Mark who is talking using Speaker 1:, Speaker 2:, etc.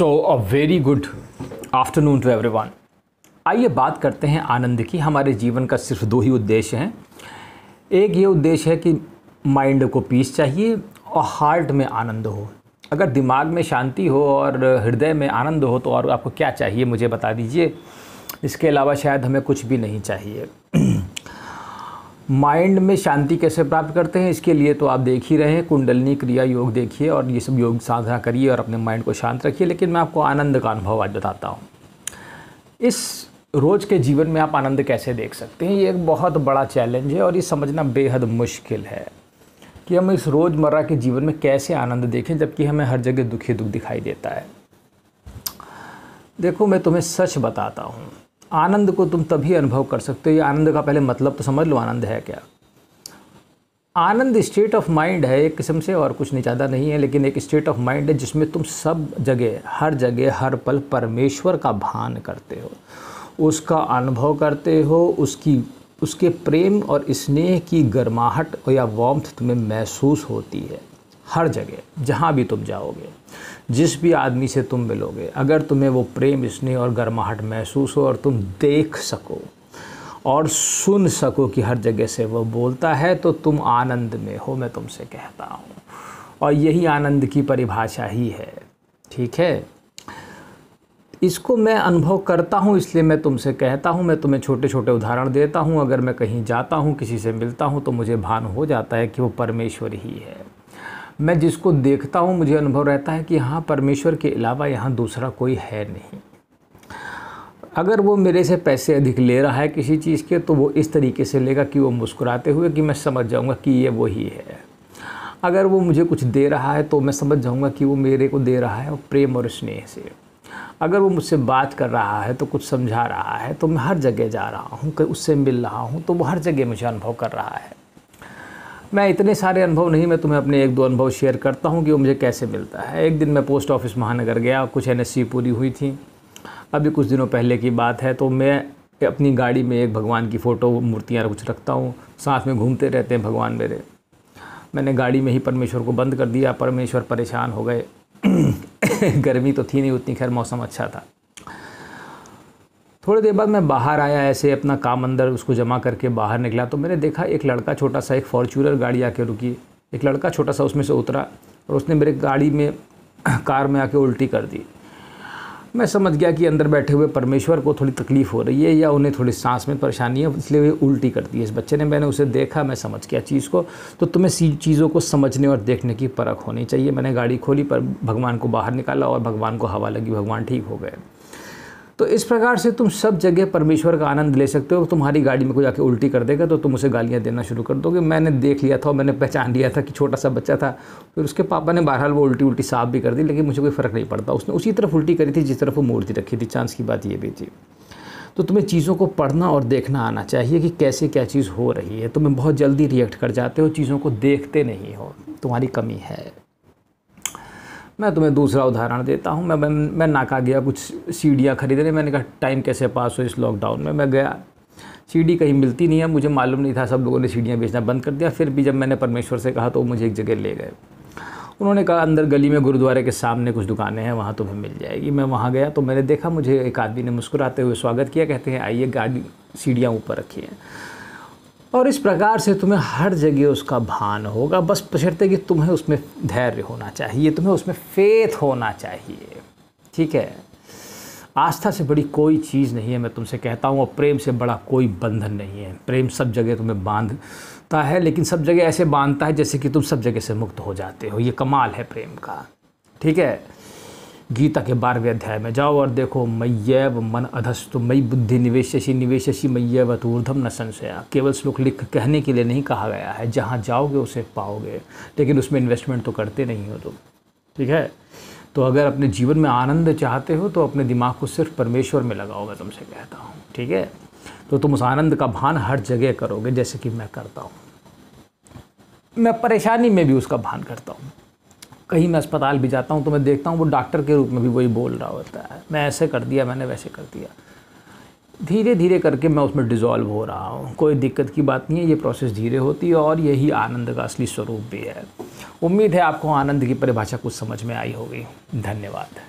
Speaker 1: So a very good afternoon to everyone आइए बात करते हैं आनंद की। हमारे जीवन का सिर्फ़ दो ही उद्देश्य हैं। एक ये उद्देश्य है कि माइंड को पीस चाहिए और हार्ट में आनंद हो। अगर दिमाग में शांति हो और हृदय में आनंद हो तो और आपको क्या चाहिए मुझे बता दीजिए। इसके अलावा शायद हमें कुछ भी नहीं चाहिए। माइंड में शांति कैसे प्राप्त करते हैं, इसके लिए तो आप देख ही रहे हैं, कुंडलनी, क्रिया, योग देखिए और ये सब योग साधना करिए और अपने माइंड को शांत रखिए। लेकिन मैं आपको आनंद का अनुभव आज बताता हूँ। इस रोज़ के जीवन में आप आनंद कैसे देख सकते हैं, ये एक बहुत बड़ा चैलेंज है और ये समझना बेहद मुश्किल है कि हम इस रोज़मर्रा के जीवन में कैसे आनंद देखें, जबकि हमें हर जगह दुखी दुख दिखाई देता है। देखो, मैं तुम्हें सच बताता हूँ आनंद को तुम तभी अनुभव कर सकते हो, ये आनंद का पहले मतलब तो समझ लो आनंद है क्या। आनंद स्टेट ऑफ़ माइंड है, एक किस्म से और कुछ नहीं, ज़्यादा नहीं है, लेकिन एक स्टेट ऑफ़ माइंड है जिसमें तुम सब जगह, हर जगह, हर पल परमेश्वर का भान करते हो। उसका अनुभव करते हो, उसकी, उसके प्रेम और स्नेह की गर्माहट या वॉम्थ तुम्हें महसूस होती है। हर जगह, जहाँ भी तुम जाओगे, जिस भी आदमी से तुम मिलोगे, अगर तुम्हें वो प्रेम, स्नेह और गर्माहट महसूस हो और तुम देख सको और सुन सको कि हर जगह से वो बोलता है तो तुम आनंद में हो, मैं तुमसे कहता हूँ। और यही आनंद की परिभाषा ही है। ठीक है? इसको मैं अनुभव करता हूँ, इसलिए मैं तुमसे कहता हूँ, मैं तुम्हें छोटे छोटे उदाहरण देता हूँ। अगर मैं कहीं जाता हूँ, किसी से मिलता हूँ तो मुझे भान हो जाता है कि वो परमेश्वर ही है। मैं जिसको देखता हूँ, मुझे अनुभव रहता है कि हाँ परमेश्वर के अलावा यहाँ दूसरा कोई है नहीं। अगर वो मेरे से पैसे अधिक ले रहा है किसी चीज़ के तो वो इस तरीके से लेगा कि वो मुस्कुराते हुए कि मैं समझ जाऊँगा कि ये वही है। अगर वो मुझे कुछ दे रहा है तो मैं समझ जाऊँगा कि वो मेरे को दे रहा है प्रेम और स्नेह से। अगर वो मुझसे बात कर रहा है तो कुछ समझा रहा है तो मैं हर जगह जा रहा हूँ, उससे मिल रहा हूँ तो वो हर जगह मुझे अनुभव कर रहा है। मैं इतने सारे अनुभव नहीं, मैं तुम्हें अपने एक दो अनुभव शेयर करता हूँ कि वो मुझे कैसे मिलता है। एक दिन मैं पोस्ट ऑफ़िस महानगर गया, कुछ एनएससी पूरी हुई थी। अभी कुछ दिनों पहले की बात है तो मैं अपनी गाड़ी में एक भगवान की फ़ोटो मूर्तियाँ कुछ रखता हूँ। साथ में घूमते रहते हैं भगवान मेरे। मैंने गाड़ी में ही परमेश्वर को बंद कर दिया, परमेश्वर परेशान हो गए। गर्मी तो थी नहीं उतनी, खैर मौसम अच्छा था। थोड़ी देर बाद मैं बाहर आया, ऐसे अपना काम अंदर उसको जमा करके बाहर निकला तो मैंने देखा एक लड़का छोटा सा, एक फॉर्चूनर गाड़ी आके रुकी। एक लड़का छोटा सा उसमें से उतरा और उसने मेरे गाड़ी में, कार में आके उल्टी कर दी। मैं समझ गया कि अंदर बैठे हुए परमेश्वर को थोड़ी तकलीफ़ हो रही है या उन्हें थोड़ी सांस में परेशानी है, इसलिए वे उल्टी करती है इस बच्चे ने मैंने उसे देखा, मैं समझ गया चीज़ को। तो तुम्हें सी चीज़ों को समझने और देखने की परख होनी चाहिए। मैंने गाड़ी खोली पर भगवान को बाहर निकाला और भगवान को हवा लगी, भगवान ठीक हो गए। तो इस प्रकार से तुम सब जगह परमेश्वर का आनंद ले सकते हो। तुम्हारी गाड़ी में कोई आके उल्टी कर देगा तो तुम उसे गालियाँ देना शुरू कर दोगे। मैंने देख लिया था और मैंने पहचान लिया था कि छोटा सा बच्चा था। फिर उसके पापा ने बहरहाल वो उल्टी उल्टी साफ़ भी कर दी, लेकिन मुझे कोई फ़र्क नहीं पड़ता। उसने उसी तरफ़ उल्टी करी थी जिस तरफ़ वो मूर्ति रखी थी। चांस की बात ये भी थी। तो तुम्हें चीज़ों को पढ़ना और देखना आना चाहिए कि कैसे क्या चीज़ हो रही है। तुम्हें बहुत जल्दी रिएक्ट कर जाते हो, चीज़ों को देखते नहीं हो। तुम्हारी कमी है। मैं तुम्हें दूसरा उदाहरण देता हूँ। मैं मैं, मैं नाका गया कुछ सीढ़ियाँ खरीदने। मैंने कहा टाइम कैसे पास हो इस लॉकडाउन में? मैं गया। सीढ़ी कहीं मिलती नहीं है। मुझे मालूम नहीं था सब लोगों ने सीढ़ियाँ बेचना बंद कर दिया। फिर भी जब मैंने परमेश्वर से कहा तो मुझे एक जगह ले गए। उन्होंने कहा अंदर गली में गुरुद्वारे के सामने कुछ दुकानें हैं वहाँ तुम्हें मिल जाएगी। मैं वहाँ गया तो मैंने देखा मुझे एक आदमी ने मुस्कुराते हुए स्वागत किया। कहते हैं आइए गाड़ी सीढ़ियाँ ऊपर रखी हैं। और इस प्रकार से तुम्हें हर जगह उसका भान होगा। बस बशर्ते कि तुम्हें उसमें धैर्य होना चाहिए, तुम्हें उसमें फेथ होना चाहिए। ठीक है? आस्था से बड़ी कोई चीज़ नहीं है, मैं तुमसे कहता हूँ, और प्रेम से बड़ा कोई बंधन नहीं है। प्रेम सब जगह तुम्हें बांधता है, लेकिन सब जगह ऐसे बांधता है जैसे कि तुम सब जगह से मुक्त हो जाते हो। ये कमाल है प्रेम का। ठीक है? गीता के बारहवें अध्याय में, जाओ और देखो, मय्यव मन अधस्तु मई बुद्धि निवेशसी निवेशसी मय्यव ऊर्धम न संशया। केवल श्लोक लिख कहने के लिए नहीं कहा गया है, जहाँ जाओगे उसे पाओगे, लेकिन उसमें इन्वेस्टमेंट तो करते नहीं हो तुम, ठीक है? तो अगर अपने जीवन में आनंद चाहते हो तो अपने दिमाग को सिर्फ़ परमेश्वर में लगाओ, मैं तुमसे कहता हूँ, ठीक है? तो तुम उस आनंद का भान हर जगह करोगे, जैसे कि मैं करता हूँ। मैं परेशानी में भी उसका भान करता हूँ। कहीं मैं अस्पताल भी जाता हूँ तो मैं देखता हूँ वो डॉक्टर के रूप में भी वही बोल रहा होता है। मैं ऐसे कर दिया, मैंने वैसे कर दिया। धीरे धीरे करके मैं उसमें डिज़ोल्व हो रहा हूँ। कोई दिक्कत की बात नहीं है, ये प्रोसेस धीरे होती है और यही आनंद का असली स्वरूप भी है। उम्मीद है आपको आनंद की परिभाषा कुछ समझ में आई होगी। धन्यवाद।